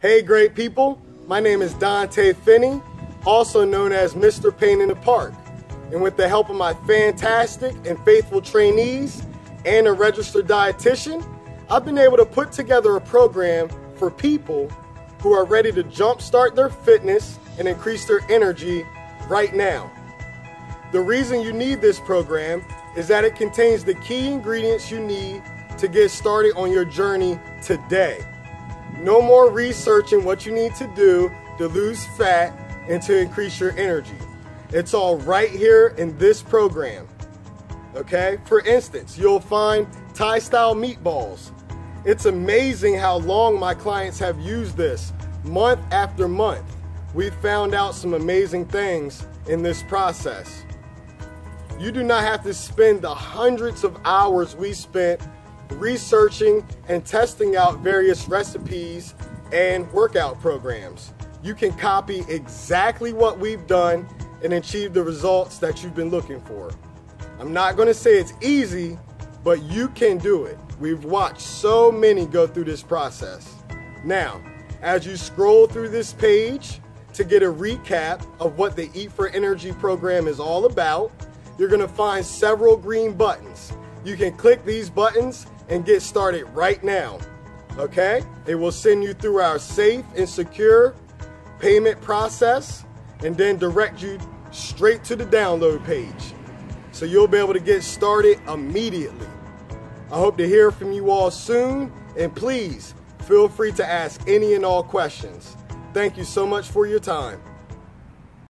Hey, great people. My name is Dante Finney, also known as Mr. Pain in the Park. And with the help of my fantastic and faithful trainees and a registered dietitian, I've been able to put together a program for people who are ready to jumpstart their fitness and increase their energy right now. The reason you need this program is that it contains the key ingredients you need to get started on your journey today. No more researching what you need to do to lose fat and to increase your energy. It's all right here in this program. Okay? For instance, you'll find Thai style meatballs. It's amazing how long my clients have used this month after month. We found out some amazing things in this process. You do not have to spend the hundreds of hours we spent researching and testing out various recipes and workout programs. You can copy exactly what we've done and achieve the results that you've been looking for. I'm not going to say it's easy, but you can do it. We've watched so many go through this process. Now, as you scroll through this page to get a recap of what the Eat for Energy program is all about, you're going to find several green buttons. You can click these buttons and get started right now. Okay? It will send you through our safe and secure payment process and then direct you straight to the download page. So you'll be able to get started immediately. I hope to hear from you all soon and please feel free to ask any and all questions. Thank you so much for your time.